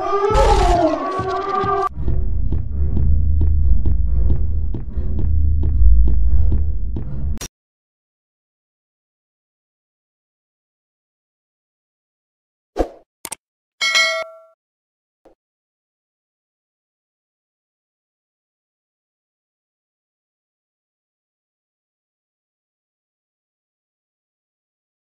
Oh!